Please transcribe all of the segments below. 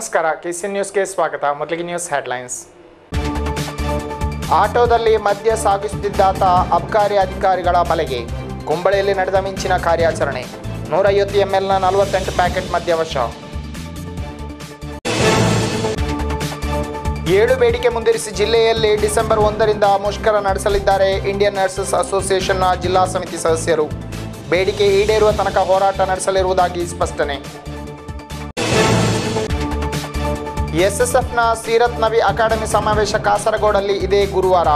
ನಮಸ್ಕಾರ ಕೆಸಿ ನ್ಯೂಸ್ಗೆ ಸ್ವಾಗತ. ಮೊದಲಿಗೆ ನ್ಯೂಸ್ ಹೆಡ್ಲೈನ್ಸ್. ಆಟೋದಲ್ಲಿ ಮದ್ಯ ಸಾಗಿಸುತ್ತಿದ್ದಾತ ಅಬ್ಕಾರಿ ಅಧಿಕಾರಿಗಳ ಬಲೆಗೆ. ಕುಂಬಳೆಯಲ್ಲಿ ನಡೆದ ಮಿಂಚಿನ ಕಾರ್ಯಾಚರಣೆ. ನೂರೈವತ್ತು ಎಂಎಲ್ನ ನಲವತ್ತೆಂಟು ಪ್ಯಾಕೆಟ್ ಮದ್ಯ ವಶ. ಏಳು ಬೇಡಿಕೆ ಮುಂದಿರಿಸಿ ಜಿಲ್ಲೆಯಲ್ಲಿ ಡಿಸೆಂಬರ್ ಒಂದರಿಂದ ಮುಷ್ಕರ ನಡೆಸಲಿದ್ದಾರೆ ಇಂಡಿಯನ್ ನರ್ಸಸ್ ಅಸೋಸಿಯೇಷನ್ನ ಜಿಲ್ಲಾ ಸಮಿತಿ ಸದಸ್ಯರು. ಬೇಡಿಕೆ ಈಡೇರುವ ತನಕ ಹೋರಾಟ ನಡೆಸಲಿರುವುದಾಗಿ ಸ್ಪಷ್ಟನೆ. ಎಸ್ಎಸ್ಎಫ್ನ ಸೀರತ್ ನವಿ ಅಕಾಡೆಮಿ ಸಮಾವೇಶ ಕಾಸರಗೋಡಲ್ಲಿ ಇದೇ ಗುರುವಾರ.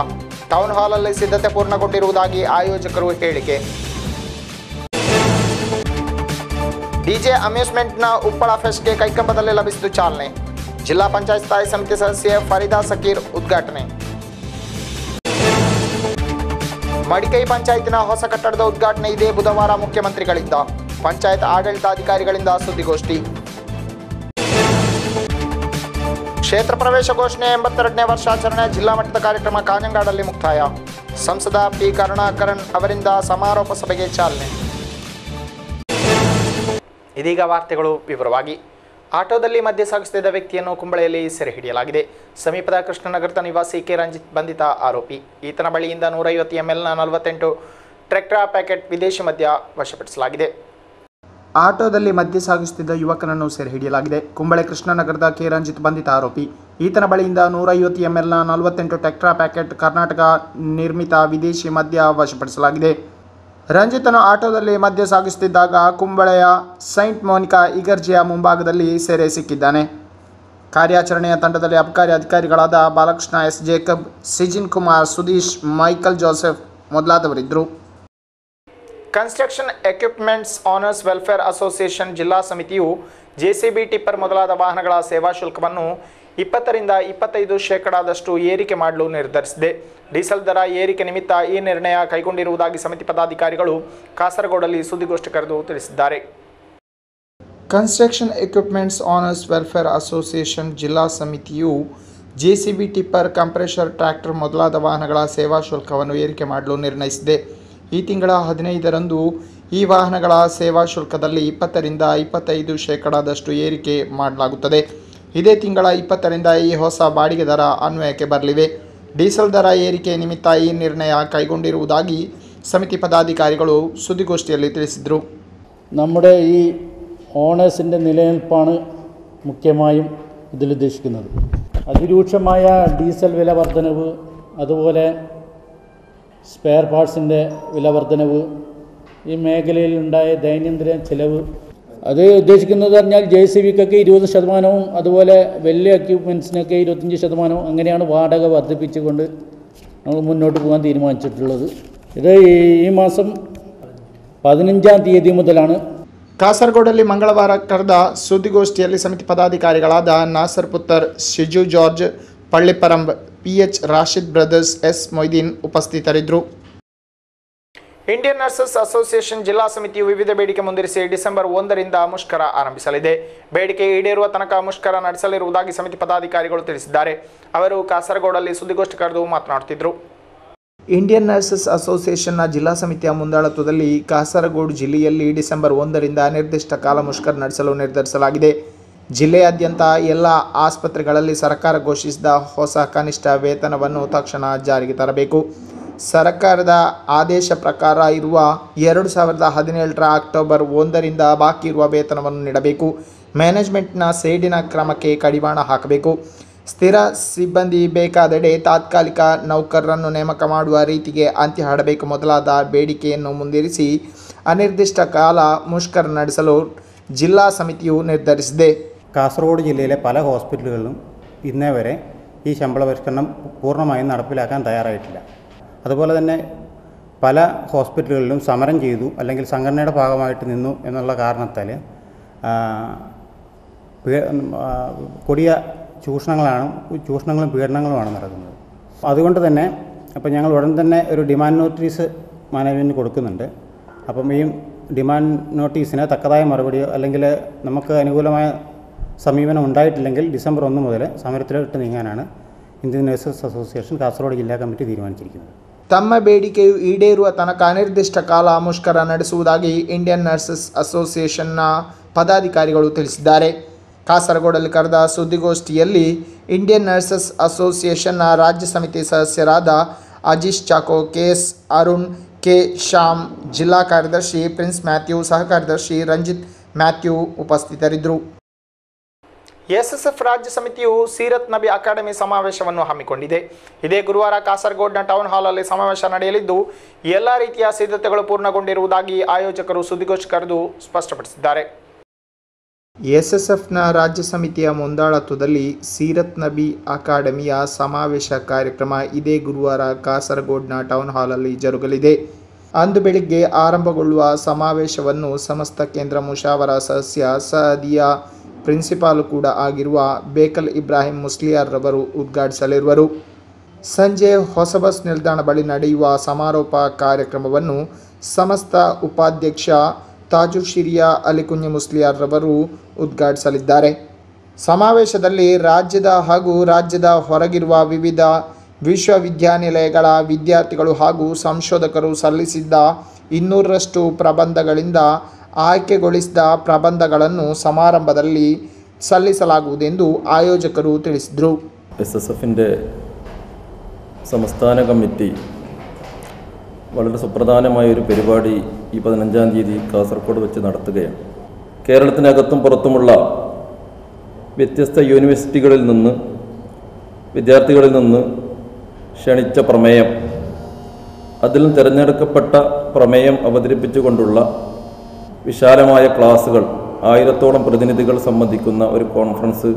ಟೌನ್ ಹಾಲಲ್ಲಿ ಸಿದ್ಧತೆ ಪೂರ್ಣಗೊಂಡಿರುವುದಾಗಿ ಆಯೋಜಕರು ಹೇಳಿಕೆ. ಡಿಜೆ ಅಮ್ಯೂಸ್ಮೆಂಟ್ನ ಉಪ್ಪಳ ಫೆಸ್ಟ್ಗೆ ಕೈಕಂಬದಲ್ಲಿ ಲಭಿಸಿತು ಚಾಲನೆ. ಜಿಲ್ಲಾ ಪಂಚಾಯತ್ ಸ್ಥಾಯಿ ಸಮಿತಿ ಸದಸ್ಯೆ ಫರೀದಾ ಸಕೀರ್ ಉದ್ಘಾಟನೆ. ಮಡಿಕೈ ಪಂಚಾಯತ್ನ ಹೊಸ ಕಟ್ಟಡದ ಉದ್ಘಾಟನೆ ಇದೇ ಬುಧವಾರ ಮುಖ್ಯಮಂತ್ರಿಗಳಿಂದ. ಪಂಚಾಯತ್ ಆಡಳಿತಾಧಿಕಾರಿಗಳಿಂದ ಸುದ್ದಿಗೋಷ್ಠಿ. ಕ್ಷೇತ್ರ ಪ್ರವೇಶ ಘೋಷಣೆ ಎಂಬತ್ತೆರಡನೇ ವರ್ಷಾಚರಣೆ ಜಿಲ್ಲಾ ಮಟ್ಟದ ಕಾರ್ಯಕ್ರಮ ಕಾಂಜಂಗಾಡಲ್ಲಿ ಮುಕ್ತಾಯ. ಸಂಸದ ಪಿ ಕರುಣಾಕರನ್ ಅವರಿಂದ ಸಮಾರೋಪ ಸಭೆಗೆ ಚಾಲನೆ. ಇದೀಗ ವಾರ್ತೆಗಳು ವಿವರವಾಗಿ. ಆಟೋದಲ್ಲಿ ಮದ್ಯ ಸಾಗಿಸುತ್ತಿದ್ದ ವ್ಯಕ್ತಿಯನ್ನು ಕುಂಬಳೆಯಲ್ಲಿ ಸೆರೆ ಹಿಡಿಯಲಾಗಿದೆ. ಸಮೀಪದ ಕೃಷ್ಣನಗರದ ನಿವಾಸಿ ಕೆ. ರಂಜಿತ್ ಬಂಧಿತ ಆರೋಪಿ. ಈತನ ಬಳಿಯಿಂದ ನೂರೈವತ್ತು ಎಂಎಲ್ನ ನಲವತ್ತೆಂಟು ಟ್ರ್ಯಾಕ್ಟರ್ ಪ್ಯಾಕೆಟ್ ವಿದೇಶಿ ಮದ್ಯ ವಶಪಡಿಸಲಾಗಿದೆ. ಆಟೋದಲ್ಲಿ ಮದ್ಯ ಸಾಗಿಸುತ್ತಿದ್ದ ಯುವಕನನ್ನು ಸೆರೆ ಹಿಡಿಯಲಾಗಿದೆ. ಕುಂಬಳೆ ಕೃಷ್ಣನಗರದ ಕೆ. ರಂಜಿತ್ ಬಂಧಿತ ಆರೋಪಿ. ಈತನ ಬಳಿಯಿಂದ ನೂರೈವತ್ತು ಎಂಎಲ್ನ ನಲವತ್ತೆಂಟು ಟೆಕ್ಟ್ರಾ ಪ್ಯಾಕೆಟ್ ಕರ್ನಾಟಕ ನಿರ್ಮಿತ ವಿದೇಶಿ ಮದ್ಯ ವಶಪಡಿಸಲಾಗಿದೆ. ರಂಜಿತನು ಆಟೋದಲ್ಲಿ ಮದ್ಯ ಸಾಗಿಸುತ್ತಿದ್ದಾಗ ಕುಂಬಳೆಯ ಸೈಂಟ್ ಮೋನಿಕಾ ಇಗರ್ಜಿಯ ಮುಂಭಾಗದಲ್ಲಿ ಸೆರೆ ಸಿಕ್ಕಿದ್ದಾನೆ. ಕಾರ್ಯಾಚರಣೆಯ ತಂಡದಲ್ಲಿ ಅಬಕಾರಿ ಅಧಿಕಾರಿಗಳಾದ Balakrishna S. Jacob, Sijin Kumar, Sudheesh, Michael Joseph ಮೊದಲಾದವರಿದ್ದರು. Construction equipments owners welfare association ಜಿಲ್ಲಾ ಸಮಿತಿಯು ಜೆಸಿಬಿ ಟಿಪ್ಪರ್ ಮೊದಲಾದ ವಾಹನಗಳ ಸೇವಾ ಶುಲ್ಕವನ್ನು ಇಪ್ಪತ್ತರಿಂದ ಇಪ್ಪತ್ತೈದು ಶೇಕಡಾದಷ್ಟು ಏರಿಕೆ ಮಾಡಲು ನಿರ್ಧರಿಸಿದೆ. ಡೀಸೆಲ್ ದರ ಏರಿಕೆ ನಿಮಿತ್ತ ಈ ನಿರ್ಣಯ ಕೈಗೊಂಡಿರುವುದಾಗಿ ಸಮಿತಿ ಪದಾಧಿಕಾರಿಗಳು ಕಾಸರಗೋಡಲ್ಲಿ ಸುದ್ದಿಗೋಷ್ಠಿ ಕರೆದು ತಿಳಿಸಿದ್ದಾರೆ. Construction equipments owners welfare association ಜಿಲ್ಲಾ ಸಮಿತಿಯು ಜೆಸಿಬಿ ಟಿಪ್ಪರ್ ಕಂಪ್ರೆಷರ್ ಟ್ರ್ಯಾಕ್ಟರ್ ಮೊದಲಾದ ವಾಹನಗಳ ಸೇವಾ ಶುಲ್ಕವನ್ನು ಏರಿಕೆ ಮಾಡಲು ನಿರ್ಣಯಿಸಿದೆ. ಈ ತಿಂಗಳ ಹದಿನೈದರಂದು ಈ ವಾಹನಗಳ ಸೇವಾ ಶುಲ್ಕದಲ್ಲಿ ಇಪ್ಪತ್ತರಿಂದ ಇಪ್ಪತ್ತೈದು ಶೇಕಡಾದಷ್ಟು ಏರಿಕೆ ಮಾಡಲಾಗುತ್ತದೆ. ಇದೇ ತಿಂಗಳ ಇಪ್ಪತ್ತರಿಂದ ಈ ಹೊಸ ಬಾಡಿಗೆ ದರ ಅನ್ವಯಕ್ಕೆ ಬರಲಿವೆ. ಡೀಸೆಲ್ ದರ ಏರಿಕೆ ನಿಮಿತ್ತ ಈ ನಿರ್ಣಯ ಕೈಗೊಂಡಿರುವುದಾಗಿ ಸಮಿತಿ ಪದಾಧಿಕಾರಿಗಳು ಸುದ್ದಿಗೋಷ್ಠಿಯಲ್ಲಿ ತಿಳಿಸಿದರು. നമ്മുടെ ഈ ഓണേഴ്സിൻ്റെ നിലനിൽപ്പാണ് മുഖ്യമായും ഇതിലുദ്ദേശിക്കുന്നത് അതിരൂക്ഷമായ ಡೀಸೆಲ್ ಬೆಲೆ ವರ್ಧನವು അതുപോലെ സ്പെയർ പാർട്സിൻ്റെ വില വർധനവ് ഈ മേഖലയിൽ ഉണ്ടായ ദൈനംദിന ചിലവ് അത് ഉദ്ദേശിക്കുന്നത് പറഞ്ഞാൽ ജെ സി ബിക്കൊക്കെ ഇരുപത് ശതമാനവും അതുപോലെ വലിയ എക്യുപ്മെൻറ്റ്സിനൊക്കെ ഇരുപത്തഞ്ച് ശതമാനവും അങ്ങനെയാണ് വാടക വർദ്ധിപ്പിച്ചുകൊണ്ട് നമ്മൾ മുന്നോട്ട് പോകാൻ തീരുമാനിച്ചിട്ടുള്ളത് ഇത് ഈ- ഈ മാസം പതിനഞ്ചാം തീയതി മുതലാണ് ಕಾಸರಗೋಡಲ್ಲಿ ಮಂಗಳವಾರ ಕರೆದ ಸುದ್ದಿಗೋಷ್ಠಿಯಲ್ಲಿ ಸಮಿತಿ ಪದಾಧಿಕಾರಿಗಳಾದ Nasser ಪುತ್ತರ್ Shiju George ಪಳ್ಳಿಪರಂಬ್ P H Rashid brothers S Moideen ಉಪಸ್ಥಿತರಿದ್ದರು. ಇಂಡಿಯನ್ ನರ್ಸಸ್ ಅಸೋಸಿಯೇಷನ್ ಜಿಲ್ಲಾ ಸಮಿತಿಯು ವಿವಿಧ ಬೇಡಿಕೆ ಮುಂದಿರಿಸಿ ಡಿಸೆಂಬರ್ ಒಂದರಿಂದ ಮುಷ್ಕರ ಆರಂಭಿಸಲಿದೆ. ಬೇಡಿಕೆ ಈಡೇರುವ ತನಕ ಮುಷ್ಕರ ನಡೆಸಲಿರುವುದಾಗಿ ಸಮಿತಿ ಪದಾಧಿಕಾರಿಗಳು ತಿಳಿಸಿದ್ದಾರೆ. ಅವರು ಕಾಸರಗೋಡಲ್ಲಿ ಸುದ್ದಿಗೋಷ್ಠಿ ಕರೆದು ಮಾತನಾಡುತ್ತಿದ್ದರು ಇಂಡಿಯನ್ ನರ್ಸಸ್ ಅಸೋಸಿಯೇಷನ್ನ ಜಿಲ್ಲಾ ಸಮಿತಿಯ ಮುಂದಾಳತ್ವದಲ್ಲಿ ಕಾಸರಗೋಡು ಜಿಲ್ಲೆಯಲ್ಲಿ ಡಿಸೆಂಬರ್ ಒಂದರಿಂದ ನಿರ್ದಿಷ್ಟ ಕಾಲ ಮುಷ್ಕರ ನಡೆಸಲು ನಿರ್ಧರಿಸಲಾಗಿದೆ. ಜಿಲ್ಲೆಯಾದ್ಯಂತ ಎಲ್ಲ ಆಸ್ಪತ್ರೆಗಳಲ್ಲಿ ಸರ್ಕಾರ ಘೋಷಿಸಿದ ಹೊಸ ಕನಿಷ್ಠ ವೇತನವನ್ನು ತಕ್ಷಣ ಜಾರಿಗೆ ತರಬೇಕು. ಸರ್ಕಾರದ ಆದೇಶ ಪ್ರಕಾರ ಇರುವ ಎರಡು ಸಾವಿರದ ಹದಿನೇಳರ ಅಕ್ಟೋಬರ್ ಒಂದರಿಂದ ಬಾಕಿ ಇರುವ ವೇತನವನ್ನು ನೀಡಬೇಕು. ಮ್ಯಾನೇಜ್ಮೆಂಟ್ನ ಸೇಡಿನ ಕ್ರಮಕ್ಕೆ ಕಡಿವಾಣ ಹಾಕಬೇಕು. ಸ್ಥಿರ ಸಿಬ್ಬಂದಿ ಬೇಕಾದೆಡೆ ತಾತ್ಕಾಲಿಕ ನೌಕರರನ್ನು ನೇಮಕ ಮಾಡುವ ರೀತಿಗೆ ಅಂತ್ಯ ಹಾಡಬೇಕು. ಮೊದಲಾದ ಬೇಡಿಕೆಯನ್ನು ಮುಂದಿರಿಸಿ ಅನಿರ್ದಿಷ್ಟ ಕಾಲ ಮುಷ್ಕರ ನಡೆಸಲು ಜಿಲ್ಲಾ ಸಮಿತಿಯು ನಿರ್ಧರಿಸಿದೆ. കാസർഗോഡ് ജില്ലയിലെ പല ഹോസ്പിറ്റലുകളിലും ഇന്നേ വരെ ഈ ശമ്പള പരിഷ്കരണം പൂർണമായും നടപ്പിലാക്കാൻ തയ്യാറായിട്ടില്ല. അതുപോലെ തന്നെ പല ഹോസ്പിറ്റലുകളിലും സമരം ചെയ്തു അല്ലെങ്കിൽ സംഘടനയുടെ ഭാഗമായിട്ട് നിന്നു എന്നുള്ള കാരണത്താൽ കൊടിയ ചൂഷണങ്ങളാണ് ചൂഷണങ്ങളും പീഡനങ്ങളുമാണ് നടക്കുന്നത്. അതുകൊണ്ട് തന്നെ അപ്പോൾ ഞങ്ങൾ ഉടൻ തന്നെ ഒരു ഡിമാൻഡ് നോട്ടീസ് മാനേജ്മെന്റ് കൊടുക്കുന്നുണ്ട്. അപ്പം ഈ ഡിമാൻഡ് നോട്ടീസിന് തക്കതായ മറുപടിയോ അല്ലെങ്കിൽ നമുക്ക് അനുകൂലമായ സമീപനം ഉണ്ടായിട്ടില്ലെങ്കിൽ ഡിസംബർ ഒന്ന് മുതൽ സമരത്തിലോട്ട് നീങ്ങാനാണ് ഇന്ത്യൻ നഴ്സസ് അസോസിയേഷൻ കാസർഗോഡ് ജില്ലാ കമ്മിറ്റി തീരുമാനിച്ചിരിക്കുന്നത് ತಮ್ಮ ಬೇಡಿಕೆಯು ಈಡೇರುವ ತನಕ ಅನಿರ್ದಿಷ್ಟ ಕಾಲ ಮುಷ್ಕರ ನಡೆಸುವುದಾಗಿ ಇಂಡಿಯನ್ ನರ್ಸಸ್ ಅಸೋಸಿಯೇಷನ್ನ ಪದಾಧಿಕಾರಿಗಳು ತಿಳಿಸಿದ್ದಾರೆ ಕಾಸರಗೋಡಲ್ಲಿ ಕರೆದ ಸುದ್ದಿಗೋಷ್ಠಿಯಲ್ಲಿ ಇಂಡಿಯನ್ ನರ್ಸಸ್ ಅಸೋಸಿಯೇಷನ್ನ ರಾಜ್ಯ ಸಮಿತಿ ಸದಸ್ಯರಾದ ಅಜೀಶ್ ಚಾಕೋ ಕೆಎಸ್ ಅರುಣ್ ಕೆ ಶ್ಯಾಮ್ ಜಿಲ್ಲಾ ಕಾರ್ಯದರ್ಶಿ ಪ್ರಿನ್ಸ್ ಮ್ಯಾಥ್ಯೂ ಸಹ ಕಾರ್ಯದರ್ಶಿ ರಂಜಿತ್ ಮ್ಯಾಥ್ಯೂ ಉಪಸ್ಥಿತರಿದ್ದರು ಎಸ್ಎಸ್ಎಫ್ ರಾಜ್ಯ ಸಮಿತಿಯು ಸೀರತ್ ನಬಿ ಅಕಾಡೆಮಿ ಸಮಾವೇಶವನ್ನು ಹಮ್ಮಿಕೊಂಡಿದೆ. ಇದೇ ಗುರುವಾರ ಕಾಸರಗೋಡ್ನ ಟೌನ್ ಹಾಲಲ್ಲಿ ಸಮಾವೇಶ ನಡೆಯಲಿದ್ದು, ಎಲ್ಲ ರೀತಿಯ ಸಿದ್ಧತೆಗಳು ಪೂರ್ಣಗೊಂಡಿರುವುದಾಗಿ ಆಯೋಜಕರು ಸುದ್ದಿಗೋಷ್ಠಿ ಕರೆದು ಸ್ಪಷ್ಟಪಡಿಸಿದ್ದಾರೆ. ಎಸ್ಎಸ್ಎಫ್ನ ರಾಜ್ಯ ಸಮಿತಿಯ ಮುಂದಾಳತ್ವದಲ್ಲಿ ಸೀರತ್ ನಬಿ ಅಕಾಡೆಮಿಯ ಸಮಾವೇಶ ಕಾರ್ಯಕ್ರಮ ಇದೇ ಗುರುವಾರ ಕಾಸರಗೋಡ್ನ ಟೌನ್ ಹಾಲಲ್ಲಿ ಜರುಗಲಿದೆ. ಅಂದು ಬೆಳಿಗ್ಗೆ ಆರಂಭಗೊಳ್ಳುವ ಸಮಾವೇಶವನ್ನು ಸಮಸ್ತ ಕೇಂದ್ರ ಮುಷಾವರ ಸದಸ್ಯ ಸಹದಿಯ ಪ್ರಿನ್ಸಿಪಾಲ್ ಕೂಡ ಆಗಿರುವ ಬೇಕಲ್ ಇಬ್ರಾಹಿಂ ಮುಸ್ಲಿಯಾರ್ ರವರು ಉದ್ಘಾಟಿಸಲಿರುವರು. ಸಂಜೆ ಹೊಸ ಬಸ್ ನಿಲ್ದಾಣ ಬಳಿ ನಡೆಯುವ ಸಮಾರೋಪ ಕಾರ್ಯಕ್ರಮವನ್ನು ಸಮಸ್ತ ಉಪಾಧ್ಯಕ್ಷ ತಾಜು ಶಿರಿಯಾ ಅಲಿಕುಂಜ ಮುಸ್ಲಿಯಾರ್ ರವರು ಉದ್ಘಾಟಿಸಲಿದ್ದಾರೆ. ಸಮಾವೇಶದಲ್ಲಿ ರಾಜ್ಯದ ಹಾಗೂ ರಾಜ್ಯದ ಹೊರಗಿರುವ ವಿವಿಧ ವಿಶ್ವವಿದ್ಯಾನಿಲಯಗಳ ವಿದ್ಯಾರ್ಥಿಗಳು ಹಾಗೂ ಸಂಶೋಧಕರು ಸಲ್ಲಿಸಿದ್ದ ಇನ್ನೂರರಷ್ಟು ಪ್ರಬಂಧಗಳಿಂದ ಆಯ್ಕೆಗೊಳಿಸಿದ ಪ್ರಬಂಧಗಳನ್ನು ಸಮಾರಂಭದಲ್ಲಿ ಸಲ್ಲಿಸಲಾಗುವುದೆಂದು ಆಯೋಜಕರು ತಿಳಿಸಿದರು. എസ് എസ് എഫിന്റെ സംസ്ഥാന കമ്മിറ്റി വളരെ സുപ്രധാനമായ ഒരു പരിപാടി ഈ പതിനഞ്ചാം തീയതി കാസർഗോഡ് വെച്ച് നടത്തുകയാണ്. കേരളത്തിനകത്തും പുറത്തുമുള്ള വ്യത്യസ്ത യൂണിവേഴ്സിറ്റികളിൽ നിന്ന് വിദ്യാർത്ഥികളിൽ നിന്ന് ക്ഷണിച്ച പ്രമേയം അതിൽ തിരഞ്ഞെടുക്കപ്പെട്ട പ്രമേയം അവതരിപ്പിച്ചുകൊണ്ടുള്ള വിശാലമായ ക്ലാസുകൾ ആയിരത്തോളം പ്രതിനിധികൾ സംബന്ധിക്കുന്ന ഒരു കോൺഫറൻസ്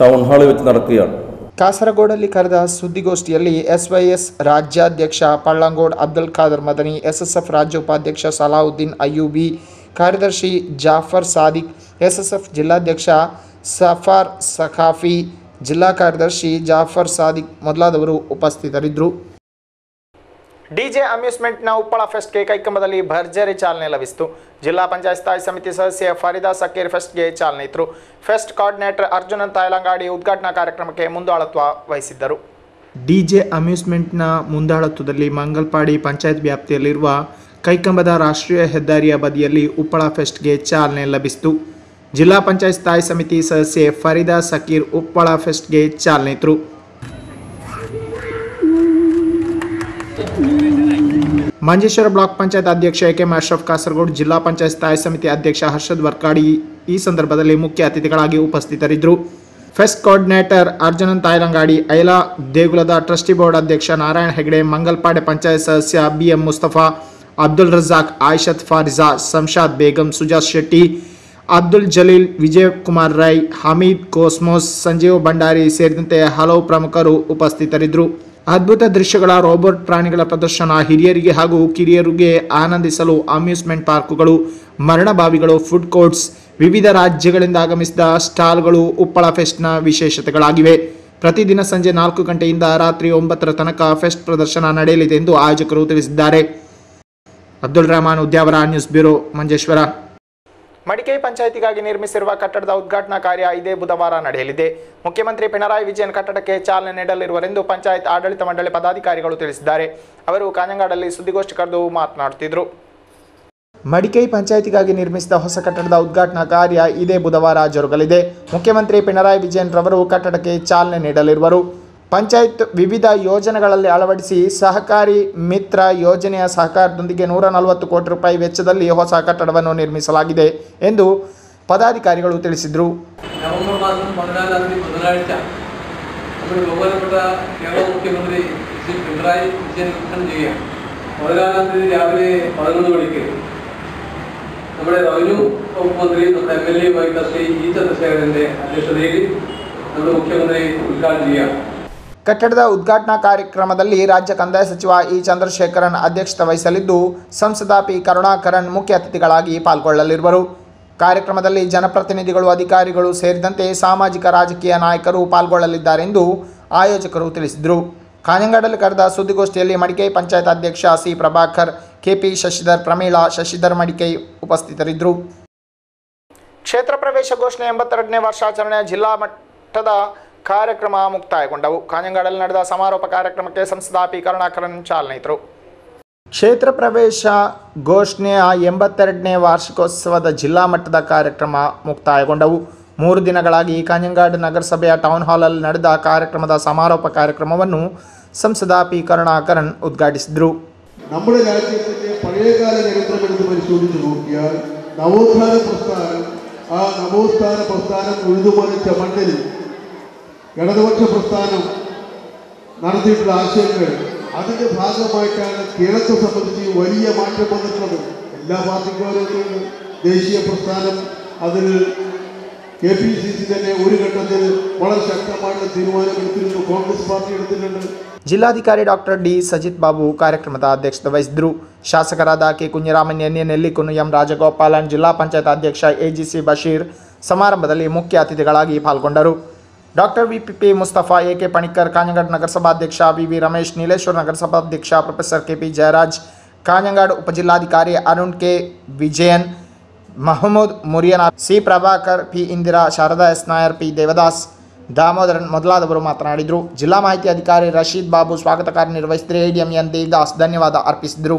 ടൗൺ ഹാളിൽ വെച്ച് നടക്കുകയാണ് ಕಾಸರಗೋಡಲ್ಲಿ ಕರೆದ ಸುದ್ದಿಗೋಷ್ಠಿಯಲ್ಲಿ ಎಸ್ವೈಎಸ್ ರಾಜ್ಯಾಧ್ಯಕ್ಷ ಪಳ್ಳಂಗೋಡ್ ಅಬ್ದುಲ್ ಖಾದರ್ ಮದನಿ ಎಸ್ಎಸ್ಎಫ್ ರಾಜ್ಯ ಉಪಾಧ್ಯಕ್ಷ ಸಲಾವುದ್ದೀನ್ ಅಯ್ಯೂಬಿ ಕಾರ್ಯದರ್ಶಿ ಜಾಫರ್ ಸಾದಿಕ್ ಎಸ್ಎಸ್ಎಫ್ ಜಿಲ್ಲಾಧ್ಯಕ್ಷ ಸಫಾರ್ ಸಖಾಫಿ ಜಿಲ್ಲಾ ಕಾರ್ಯದರ್ಶಿ ಜಾಫರ್ ಸಾದಿಕ್ ಮೊದಲಾದವರು ಉಪಸ್ಥಿತರಿದ್ದರು ಡಿಜೆ ಅಮ್ಯೂಸ್ಮೆಂಟ್ನ ಉಪ್ಪಳ ಫೆಸ್ಟ್ಗೆ ಕೈಕಂಬದಲ್ಲಿ ಭರ್ಜರಿ ಚಾಲನೆ ಲಭಿಸಿತು. ಜಿಲ್ಲಾ ಪಂಚಾಯತ್ ಸ್ಥಾಯಿ ಸಮಿತಿ ಸದಸ್ಯ ಫರೀದಾ ಸಕೀರ್ ಫೆಸ್ಟ್ಗೆ ಚಾಲನೆ ಇತ್ತು ಫೆಸ್ಟ್ ಕೋಆರ್ಡಿನೇಟರ್ ಅರ್ಜುನನ್ ತಾಯಲಂಗಾಡಿ ಉದ್ಘಾಟನಾ ಕಾರ್ಯಕ್ರಮಕ್ಕೆ ಮುಂದಾಳತ್ವ ವಹಿಸಿದ್ದರು. ಡಿಜೆ ಅಮ್ಯೂಸ್ಮೆಂಟ್ನ ಮುಂದಾಳತ್ವದಲ್ಲಿ ಮಂಗಲ್ಪಾಡಿ ಪಂಚಾಯತ್ ವ್ಯಾಪ್ತಿಯಲ್ಲಿರುವ ಕೈಕಂಬದ ರಾಷ್ಟ್ರೀಯ ಹೆದ್ದಾರಿಯ ಬದಿಯಲ್ಲಿ ಉಪ್ಪಳ ಫೆಸ್ಟ್ಗೆ ಚಾಲನೆ ಲಭಿಸಿತು. ಜಿಲ್ಲಾ ಪಂಚಾಯತ್ ಸ್ಥಾಯಿ ಸಮಿತಿ ಸದಸ್ಯೆ ಫರೀದಾ ಸಕೀರ್ ಉಪ್ಪಳ ಫೆಸ್ಟ್ಗೆ ಚಾಲನೆ ಇತ್ತು ಮಂಜೇಶ್ವರ ಬ್ಲಾಕ್ ಪಂಚಾಯತ್ ಅಧ್ಯಕ್ಷ ಎ ಕೆ ಅಶ್ರಫ್ ಕಾಸರಗೋಡು ಜಿಲ್ಲಾ ಪಂಚಾಯತ್ ಸ್ಥಾಯಿ ಸಮಿತಿ ಅಧ್ಯಕ್ಷ ಹರ್ಷದ್ ವರ್ಕಾಡಿ ಈ ಸಂದರ್ಭದಲ್ಲಿ ಮುಖ್ಯ ಅತಿಥಿಗಳಾಗಿ ಉಪಸ್ಥಿತರಿದ್ದರು. ಫೆಸ್ಟ್ ಕೋಆರ್ಡಿನೇಟರ್ ಅರ್ಜುನನ್ ತಾಯಲಂಗಾಡಿ, ಐಲಾ ದೇಗುಲದ ಟ್ರಸ್ಟಿ ಬೋರ್ಡ್ ಅಧ್ಯಕ್ಷ ನಾರಾಯಣ ಹೆಗಡೆ, ಮಂಗಲ್ಪಾಡೆ ಪಂಚಾಯತ್ ಸದಸ್ಯ B M Mustafa, Abdul Razak, Ayishath Fariza Shamshad Begum, Sujath Shetty, Abdul Jaleel Vijay Kumar Rai, Hameed Cosmos, Sanjeev Bhandari ಸೇರಿದಂತೆ ಹಲವು ಪ್ರಮುಖರು ಉಪಸ್ಥಿತರಿದ್ದರು. ಅದ್ಭುತ ದೃಶ್ಯಗಳ ರೋಬೋಟ್ ಪ್ರಾಣಿಗಳ ಪ್ರದರ್ಶನ ಹಿರಿಯರಿಗೆ ಹಾಗೂ ಕಿರಿಯರಿಗೆ ಆನಂದಿಸಲು ಅಮ್ಯೂಸ್ಮೆಂಟ್ ಪಾರ್ಕುಗಳು ಮರಣಬಾವಿಗಳು ಫುಡ್ ಕೋರ್ಟ್ಸ್, ವಿವಿಧ ರಾಜ್ಯಗಳಿಂದ ಆಗಮಿಸಿದ ಸ್ಟಾಲ್ಗಳು, ಉಪ್ಪಳ ಫೆಸ್ಟ್ನ ವಿಶೇಷತೆಗಳಾಗಿವೆ. ಪ್ರತಿದಿನ ಸಂಜೆ ನಾಲ್ಕು ಗಂಟೆಯಿಂದ ರಾತ್ರಿ ಒಂಬತ್ತರ ತನಕ ಫೆಸ್ಟ್ ಪ್ರದರ್ಶನ ನಡೆಯಲಿದೆ ಎಂದು ಆಯೋಜಕರು ತಿಳಿಸಿದ್ದಾರೆ. Abdul Rahman Udyavar news bureau, Manjeshwar. ಮಡಿಕೈ ಪಂಚಾಯಿತಿಗಾಗಿ ನಿರ್ಮಿಸಿರುವ ಕಟ್ಟಡದ ಉದ್ಘಾಟನಾ ಕಾರ್ಯ ಇದೇ ಬುಧವಾರ ನಡೆಯಲಿದೆ. ಮುಖ್ಯಮಂತ್ರಿ ಪಿಣರಾಯಿ ವಿಜಯನ್ ಕಟ್ಟಡಕ್ಕೆ ಚಾಲನೆ ನೀಡಲಿರುವರೆಂದು ಪಂಚಾಯತ್ ಆಡಳಿತ ಮಂಡಳಿ ಪದಾಧಿಕಾರಿಗಳು ತಿಳಿಸಿದ್ದಾರೆ. ಅವರು ಕಾಂಜಂಗಾಡಲ್ಲಿ ಸುದ್ದಿಗೋಷ್ಠಿ ಕರೆದು ಮಾತನಾಡುತ್ತಿದ್ದರು. ಮಡಿಕೇರಿ ಪಂಚಾಯಿತಿಗಾಗಿ ನಿರ್ಮಿಸಿದ ಹೊಸ ಕಟ್ಟಡದ ಉದ್ಘಾಟನಾ ಕಾರ್ಯ ಇದೇ ಬುಧವಾರ ಜರುಗಲಿದೆ. ಮುಖ್ಯಮಂತ್ರಿ ಪಿಣರಾಯಿ ವಿಜಯನ್ ರವರು ಕಟ್ಟಡಕ್ಕೆ ಚಾಲನೆ ನೀಡಲಿರುವರು. ಪಂಚಾಯತ್ ವಿವಿಧ ಯೋಜನೆಗಳಲ್ಲಿ ಅಳವಡಿಸಿ ಸಹಕಾರಿ ಮಿತ್ರ ಯೋಜನೆಯ ಸಹಕಾರದೊಂದಿಗೆ ನೂರ ನಲವತ್ತು ಕೋಟಿ ರೂಪಾಯಿ ವೆಚ್ಚದಲ್ಲಿ ಹೊಸ ಕಟ್ಟಡವನ್ನು ನಿರ್ಮಿಸಲಾಗಿದೆ ಎಂದು ಪದಾಧಿಕಾರಿಗಳು ತಿಳಿಸಿದರು നവംബർ മാസം പതിനാലാം തീയതി ബുധനാഴ്ച നമ്മുടെ ബഹുമാനപ്പെട്ട കേരള മുഖ്യമന്ത്രി ശ്രീ പിണറായി വിജയൻ ഉദ്ഘാടനം ചെയ്യുകയാണ് പതിനാലാം തീയതി രാവിലെ പതിനൊന്ന് മണിക്ക് നമ്മുടെ റവന്യൂ വകുപ്പ് മന്ത്രി നമ്മുടെ എം എൽ എയുമായിട്ട് ശ്രീ ഇ ചന്ദ്രശേഖരന്റെ അധ്യക്ഷതയിൽ നമ്മുടെ മുഖ്യമന്ത്രി ഉദ്ഘാടനം ചെയ്യുകയാണ് ಕಟ್ಟಡದ ಉದ್ಘಾಟನಾ ಕಾರ್ಯಕ್ರಮದಲ್ಲಿ ರಾಜ್ಯ ಕಂದಾಯ ಸಚಿವ ಇ ಚಂದ್ರಶೇಖರನ್ ಅಧ್ಯಕ್ಷತೆ ವಹಿಸಲಿದ್ದು, ಸಂಸದ ಪಿ ಕರುಣಾಕರನ್ ಮುಖ್ಯ ಅತಿಥಿಗಳಾಗಿ ಪಾಲ್ಗೊಳ್ಳಲಿರುವರು. ಕಾರ್ಯಕ್ರಮದಲ್ಲಿ ಜನಪ್ರತಿನಿಧಿಗಳು, ಅಧಿಕಾರಿಗಳು ಸೇರಿದಂತೆ ಸಾಮಾಜಿಕ ರಾಜಕೀಯ ನಾಯಕರು ಪಾಲ್ಗೊಳ್ಳಲಿದ್ದಾರೆಂದು ಆಯೋಜಕರು ತಿಳಿಸಿದರು. ಕಾಂಜಂಗಾಡಲ್ಲಿ ಕರೆದ ಸುದ್ದಿಗೋಷ್ಠಿಯಲ್ಲಿ ಮಡಿಕೈ ಪಂಚಾಯತ್ ಅಧ್ಯಕ್ಷ ಸಿ ಪ್ರಭಾಕರ್, ಕೆಪಿ ಶಶಿಧರ್, ಪ್ರಮೀಳಾ ಶಶಿಧರ್ ಮಡಿಕೈ ಉಪಸ್ಥಿತರಿದ್ದರು. ಕ್ಷೇತ್ರ ಪ್ರವೇಶ ಘೋಷಣೆ ಎಂಬತ್ತೆರಡನೇ ವರ್ಷಾಚರಣೆ ಜಿಲ್ಲಾ ಮಟ್ಟದ ಕಾರ್ಯಕ್ರಮ ಮುಕ್ತಾಯಗೊಂಡವು. ಕಾಂಜಂಗಾಡಲ್ಲಿ ನಡೆದ ಸಮಾರೋಪ ಕಾರ್ಯಕ್ರಮಕ್ಕೆ ಸಂಸದಾಪಿ ಕರುಣಾಕರನ್ ಚಾಲನೆ ಇದ್ದರು. ಕ್ಷೇತ್ರ ಪ್ರವೇಶ ಘೋಷಣೆಯ ಎಂಬತ್ತೆರಡನೇ ವಾರ್ಷಿಕೋತ್ಸವದ ಜಿಲ್ಲಾ ಮಟ್ಟದ ಕಾರ್ಯಕ್ರಮ ಮುಕ್ತಾಯಗೊಂಡವು. ಮೂರು ದಿನಗಳಾಗಿ ಕಾಂಜಂಗಾಡು ನಗರಸಭೆಯ ಟೌನ್ ಹಾಲಲ್ಲಿ ನಡೆದ ಕಾರ್ಯಕ್ರಮದ ಸಮಾರೋಪ ಕಾರ್ಯಕ್ರಮವನ್ನು ಸಂಸದ ಪಿ ಕರುಣಾಕರನ್ ಉದ್ಘಾಟಿಸಿದರು. നമ്മുടെ രാജ്യത്തിൻ്റെ പഴയകാല ചരിത്രം എടുത്ത് ഇടതുപക്ഷ പ്രസ്ഥാനം നടത്തിയിട്ടുള്ള ആശയങ്ങൾ അതിൻ്റെ ഭാഗമായിട്ടാണ് കേരളത്തെ സംബന്ധിച്ച് വലിയ മാറ്റം വന്നിട്ടുള്ളത് എല്ലാ പാർട്ടിക്കാരും ദേശീയ പ്രസ്ഥാനം അതിൽ കെ പി സി സി തന്നെ ഒരു ഘട്ടത്തിൽ വളരെ ശക്തമായിട്ടുള്ള തീരുമാനമെടുത്തിരുന്നു കോൺഗ്രസ് പാർട്ടി എടുത്തിട്ടുണ്ട് ಜಿಲ್ಲಾಧಿಕಾರಿ ಡಾಕ್ಟರ್ ಡಿ ಸಜಿತ್ ಬಾಬು ಕಾರ್ಯಕ್ರಮದ ಅಧ್ಯಕ್ಷತೆ ವಹಿಸಿದ್ರು ಶಾಸಕರಾದ ಕೆ ಕುಂಜರಾಮನ್ ಎನ್ಎನ್ಎಲ್ಲಿ ಎಂ ರಾಜಗೋಪಾಲನ್ ಜಿಲ್ಲಾ ಪಂಚಾಯತ್ ಅಧ್ಯಕ್ಷ ಎಜಿಸಿ ಬಶೀರ್ ಸಮಾರಂಭದಲ್ಲಿ ಮುಖ್ಯ ಅತಿಥಿಗಳಾಗಿ ಪಾಲ್ಗೊಂಡರು doctor V P P Mustafa A K Panicker Kanhangad ನಗರಸಭಾಧ್ಯಕ್ಷ V Ramesh, Nileshwar ನಗರಸಭಾಧ್ಯಕ್ಷ, professor K P Jayaraj Kanhangad ಉಪಜಿಲ್ಲಾಧಿಕಾರಿ Arun K. Vijayan, Mahmood Muriyana C. Prabhakar, P. Indira, Sharada S. Nair, P. Devadas, Damodaran ಮೊದಲಾದವರು ಮಾತನಾಡಿದರು. ಜಿಲ್ಲಾ ಮಾಹಿತಿ ಅಧಿಕಾರಿ ರಶೀದ್ ಬಾಬು ಸ್ವಾಗತ ಕಾರ್ಯನಿರ್ವಹಿಸಿದರೆ. ADM N. ದೇವದಾಸ್ ಧನ್ಯವಾದ ಅರ್ಪಿಸಿದರು.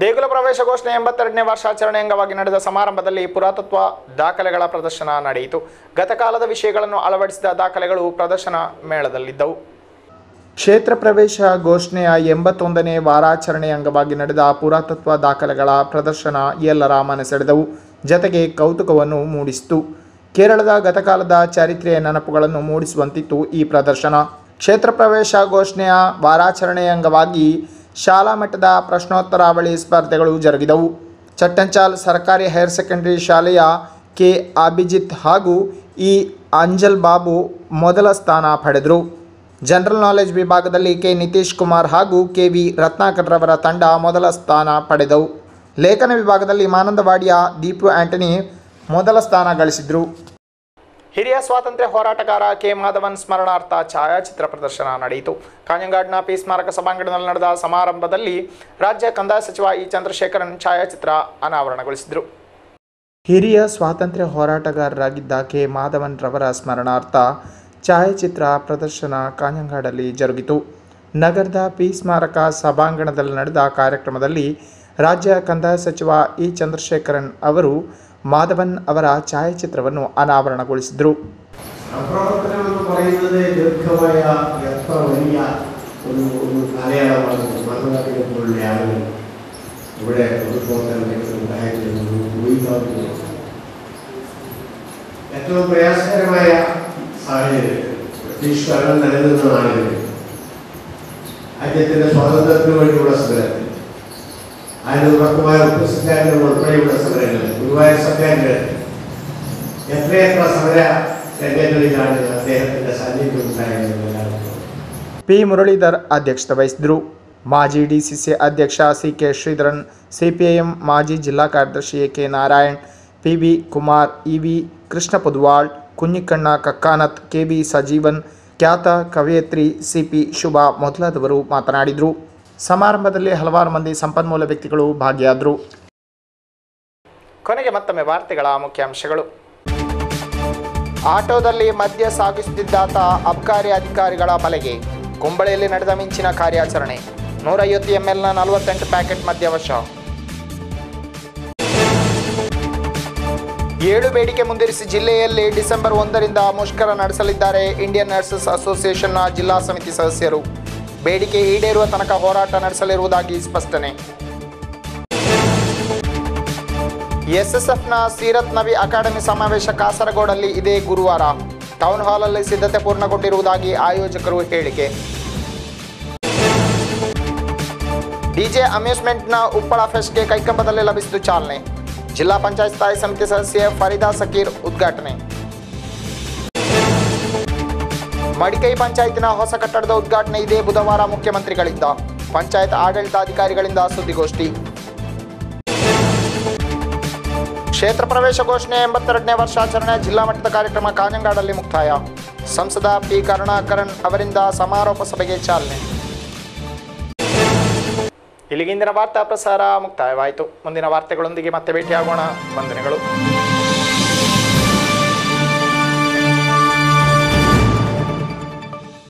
ದೇಗುಲ ಪ್ರವೇಶ ಘೋಷಣೆ ಎಂಬತ್ತೆರಡನೇ ವರ್ಷಾಚರಣೆ ಅಂಗವಾಗಿ ನಡೆದ ಸಮಾರಂಭದಲ್ಲಿ ಪುರಾತತ್ವ ದಾಖಲೆಗಳ ಪ್ರದರ್ಶನ ನಡೆಯಿತು. ಗತಕಾಲದ ವಿಷಯಗಳನ್ನು ಅಳವಡಿಸಿದ ದಾಖಲೆಗಳು ಪ್ರದರ್ಶನ ಮೇಳದಲ್ಲಿದ್ದವು. ಕ್ಷೇತ್ರ ಪ್ರವೇಶ ಘೋಷಣೆಯ ಎಂಬತ್ತೊಂದನೇ ವಾರಾಚರಣೆ ಅಂಗವಾಗಿ ನಡೆದ ಪುರಾತತ್ವ ದಾಖಲೆಗಳ ಪ್ರದರ್ಶನ ಎಲ್ಲರ ಮನಸೆಳೆದವು. ಜತೆಗೆ ಕೌತುಕವನ್ನು ಮೂಡಿಸಿತು. ಕೇರಳದ ಗತಕಾಲದ ಚಾರಿತ್ರ್ಯ ನೆನಪುಗಳನ್ನು ಮೂಡಿಸುವಂತಿತ್ತು ಈ ಪ್ರದರ್ಶನ. ಕ್ಷೇತ್ರ ಪ್ರವೇಶ ಘೋಷಣೆಯ ವಾರಾಚರಣೆಯ ಅಂಗವಾಗಿ ಶಾಲಾ ಮಟ್ಟದ ಪ್ರಶ್ನೋತ್ತರಾವಳಿ ಸ್ಪರ್ಧೆಗಳು ಜರುಗಿದವು. ಚಟ್ಟಂಚಾಲ್ ಸರ್ಕಾರಿ ಹೈಯರ್ ಸೆಕೆಂಡರಿ ಶಾಲೆಯ ಕೆ. ಅಭಿಜಿತ್ ಹಾಗೂ ಇ. ಅಂಜಲ್ ಬಾಬು ಮೊದಲ ಸ್ಥಾನ ಪಡೆದರು. ಜನರಲ್ ನಾಲೆಜ್ ವಿಭಾಗದಲ್ಲಿ ಕೆ. ನಿತೀಶ್ ಕುಮಾರ್ ಹಾಗೂ ಕೆ. ವಿ. ರತ್ನಾಕರ್ರವರ ತಂಡ ಮೊದಲ ಸ್ಥಾನ ಪಡೆದವು. ಲೇಖನ ವಿಭಾಗದಲ್ಲಿ ಮಾನಂದವಾಡಿಯ ದೀಪು ಆಂಟನಿ ಮೊದಲ ಸ್ಥಾನ ಗಳಿಸಿದರು. ಹಿರಿಯ ಸ್ವಾತಂತ್ರ್ಯ ಹೋರಾಟಗಾರ ಕೆ. ಮಾಧವನ್ ಸ್ಮರಣಾರ್ಥ ಛಾಯಾಚಿತ್ರ ಪ್ರದರ್ಶನ ನಡೆಯಿತು. ಕಾಂಜಂಗಾಡ್ನ ಪಿ. ಸ್ಮಾರಕ ಸಭಾಂಗಣದಲ್ಲಿ ನಡೆದ ಸಮಾರಂಭದಲ್ಲಿ ರಾಜ್ಯ ಕಂದಾಯ ಸಚಿವ ಇ. ಚಂದ್ರಶೇಖರನ್ ಛಾಯಾಚಿತ್ರ ಅನಾವರಣಗೊಳಿಸಿದರು. ಹಿರಿಯ ಸ್ವಾತಂತ್ರ್ಯ ಹೋರಾಟಗಾರರಾಗಿದ್ದ ಕೆ. ಮಾಧವನ್ ರವರ ಸ್ಮರಣಾರ್ಥ ಛಾಯಾಚಿತ್ರ ಪ್ರದರ್ಶನ ಕಾಂಜಂಗಾಡಲ್ಲಿ ಜರುಗಿತು. ನಗರದ ಪಿ. ಸ್ಮಾರಕ ಸಭಾಂಗಣದಲ್ಲಿ ನಡೆದ ಕಾರ್ಯಕ್ರಮದಲ್ಲಿ ರಾಜ್ಯ ಕಂದಾಯ ಸಚಿವ ಇ. ಚಂದ್ರಶೇಖರನ್ ಅವರು ಮಾಧವನ್ ಅವರ ಛಾಯಾಚಿತ್ರವನ್ನು ಅನಾವರಣಗೊಳಿಸಿದರು പ്രവർത്തനം എന്ന് പറയുന്നത് ദീർഘമായ എത്ര വലിയ ഒരു ഒരു കാലയളവാണ് മറുനാട്ടിലെ പോലുള്ള ആളുകൾ ഇവിടെ പൊതുപ്രവർത്തനത്തിൽ ഉണ്ടായിരുന്നത് ഊഹിക്കാവുന്നത് ഏറ്റവും പ്രയാസകരമായ സാഹചര്യം ബ്രിട്ടീഷ് ഭരണം നിലനിന്ന നാളുകളിൽ രാജ്യത്തിന്റെ സ്വാതന്ത്ര്യത്തിന് വേണ്ടിയുള്ള സമരത്തിൽ അതിന് ഉറപ്പുമായ ഉപ്പുസത്യാഗ്രഹം ഉൾപ്പെടെയുള്ള സമരങ്ങൾ ಪಿ ಮುರಳೀಧರ್ ಅಧ್ಯಕ್ಷತೆ ವಹಿಸಿದರು. ಮಾಜಿ ಡಿಸಿಸಿ ಅಧ್ಯಕ್ಷ ಸಿ ಕೆ ಶ್ರೀಧರನ್, ಸಿಪಿಐಎಂ ಮಾಜಿ ಜಿಲ್ಲಾ ಕಾರ್ಯದರ್ಶಿ A K Narayan, P B Kumar, E V Krishna Pudval Kunjikanna Kakkanath, K B Sajeevan, ಖ್ಯಾತ ಕವಯತ್ರಿ ಸಿಪಿ ಶುಭಾ ಮೊದಲಾದವರು ಮಾತನಾಡಿದರು. ಸಮಾರಂಭದಲ್ಲಿ ಹಲವಾರು ಮಂದಿ ಸಂಪನ್ಮೂಲ ವ್ಯಕ್ತಿಗಳು ಭಾಗಿಯಾದರು. ಕೊನೆಗೆ ಮತ್ತೊಮ್ಮೆ ವಾರ್ತೆಗಳ ಮುಖ್ಯಾಂಶಗಳು. ಆಟೋದಲ್ಲಿ ಮದ್ಯ ಸಾಗಿಸುತ್ತಿದ್ದಾತ ಅಬ್ಕಾರಿ ಅಧಿಕಾರಿಗಳ ಬಲೆಗೆ. ಕುಂಬಳೆಯಲ್ಲಿ ನಡೆದ ಮಿಂಚಿನ ಕಾರ್ಯಾಚರಣೆ. ನೂರೈವತ್ತು ಎಂಎಲ್ನ ನಲವತ್ತೆಂಟು ಪ್ಯಾಕೆಟ್ ಮದ್ಯ ವಶ. ಏಳು ಬೇಡಿಕೆ ಮುಂದಿರಿಸಿ ಜಿಲ್ಲೆಯಲ್ಲಿ ಡಿಸೆಂಬರ್ ಒಂದರಿಂದ ಮುಷ್ಕರ ನಡೆಸಲಿದ್ದಾರೆ ಇಂಡಿಯನ್ ನರ್ಸಸ್ ಅಸೋಸಿಯೇಷನ್ನ ಜಿಲ್ಲಾ ಸಮಿತಿ ಸದಸ್ಯರು. ಬೇಡಿಕೆ ಈಡೇರುವ ತನಕ ಹೋರಾಟ ನಡೆಸಲಿರುವುದಾಗಿ ಸ್ಪಷ್ಟನೆ. ಎಸ್ಎಸ್ಎಫ್ನ ಸೀರತ್ ನವಿ ಅಕಾಡೆಮಿ ಸಮಾವೇಶ ಕಾಸರಗೋಡಲ್ಲಿ ಇದೇ ಗುರುವಾರ. ಟೌನ್ ಹಾಲಲ್ಲಿ ಸಿದ್ಧತೆ ಪೂರ್ಣಗೊಂಡಿರುವುದಾಗಿ ಆಯೋಜಕರು ಹೇಳಿಕೆ. ಡಿಜೆ ಅಮ್ಯೂಸ್ಮೆಂಟ್ನ ಉಪ್ಪಳ ಫೆಸ್ಟ್ಗೆ ಕೈಕಂಬದಲ್ಲಿ ಲಭಿಸಿತು ಚಾಲನೆ. ಜಿಲ್ಲಾ ಪಂಚಾಯತ್ ಸ್ಥಾಯಿ ಸಮಿತಿ ಸದಸ್ಯ ಫರೀದಾ ಸಕೀರ್ ಉದ್ಘಾಟನೆ. ಮಡಿಕೈ ಪಂಚಾಯತಿನ ಹೊಸ ಕಟ್ಟಡದ ಉದ್ಘಾಟನೆ ಇದೇ ಬುಧವಾರ ಮುಖ್ಯಮಂತ್ರಿಗಳಿಂದ. ಪಂಚಾಯತ್ ಆಡಳಿತಾಧಿಕಾರಿಗಳಿಂದ ಸುದ್ದಿಗೋಷ್ಠಿ. ಕ್ಷೇತ್ರ ಪ್ರವೇಶ ಘೋಷಣೆ ಎಂಬತ್ತೆರಡನೇ ವರ್ಷಾಚರಣೆ ಜಿಲ್ಲಾ ಮಟ್ಟದ ಕಾರ್ಯಕ್ರಮ ಕಾಂಜಂಗಾಡಲ್ಲಿ ಮುಕ್ತಾಯ. ಸಂಸದ ಪಿ ಕರುಣಾಕರನ್ ಅವರಿಂದ ಸಮಾರೋಪ ಸಭೆಗೆ ಚಾಲನೆ. ಇಲ್ಲಿಗಿಂದಿನ ವಾರ್ತಾ ಪ್ರಸಾರ ಮುಕ್ತಾಯವಾಯಿತು. ಮುಂದಿನ ವಾರ್ತೆಗಳೊಂದಿಗೆ ಮತ್ತೆ ಭೇಟಿಯಾಗೋಣ. ವಂದನೆಗಳು.